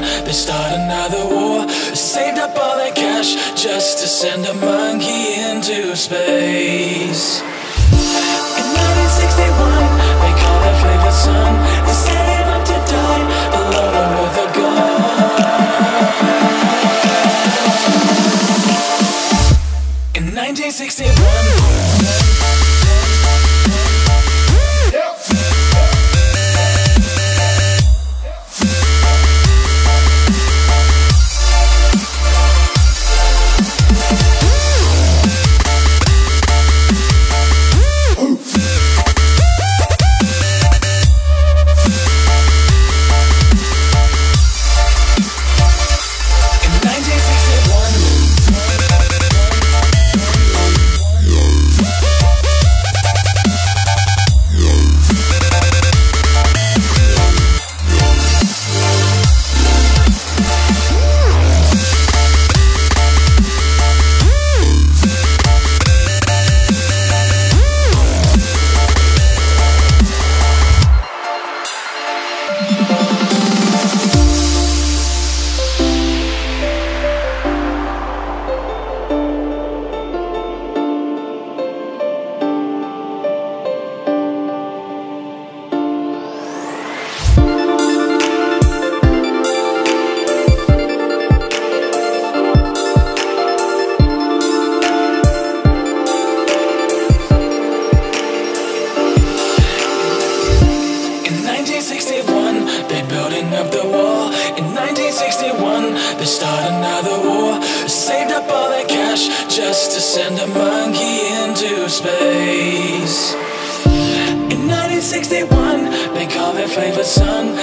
1961, they start another war. Saved up all their cash just to send a monkey into space. In 1961, they call their favorite son and set him up to die alone with a gun. In 1961. Wall. In 1961, they start another war. Saved up all their cash just to send a monkey into space. In 1961, they call their favorite son